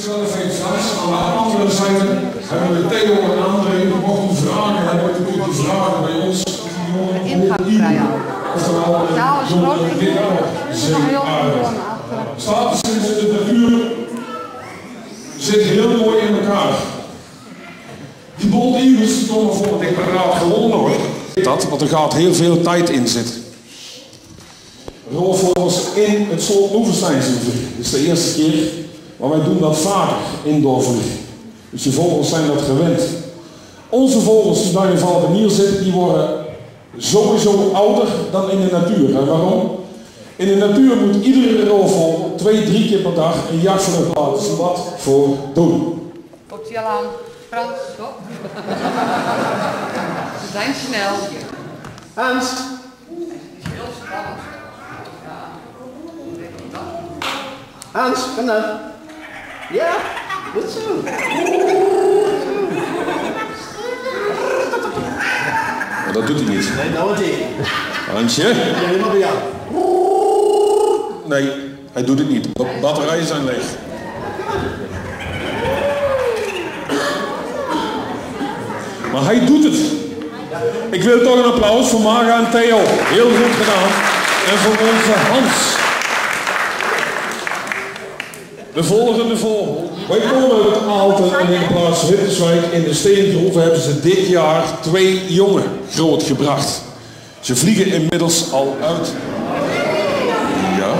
zelf heeft Frans. Aan de andere zijde hebben we Theo en André. Mocht u vragen hebben, kunt u vragen bij ons. Ingang vrij houden. Oftewel, is nog door naar achteren. Staat sinds de natuur zit heel mooi in elkaar. Die Bold Eagles die komen voor het paraat gewonnen hoor. Dat, want er gaat heel veel tijd in zitten. Roofvogels in het slot Loevesteinsoever. Dit is de eerste keer, maar wij doen dat vaker indoor vliegen. Dus de vogels zijn dat gewend. Onze vogels die bij een valbenier zitten, die worden sowieso ouder dan in de natuur. En waarom? In de natuur moet iedere roofvogel twee, drie keer per dag een jachtvlucht laten zien. Wat voor doen. Komt hij al aan? Frans, stop. Ze zijn snel. Hans. Hans, kom dan. Ja, goed zo. Maar dat doet hij niet. Nee, nou wat ik. Hansje? Ja, helemaal bij jou. Nee, hij doet het niet. De batterijen zijn leeg. Maar hij doet het. Ik wil toch een applaus voor Marga en Theo. Heel goed gedaan. En voor onze Hans. De volgende vogel. Wij komen uit Aalten en in plaats Witteswijk in de Steengroeven hebben ze dit jaar twee jongen grootgebracht. Ze vliegen inmiddels al uit. Ja.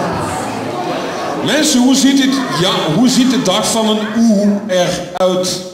Mensen, hoe ziet, het, ja, hoe ziet de dag van een oehoe eruit?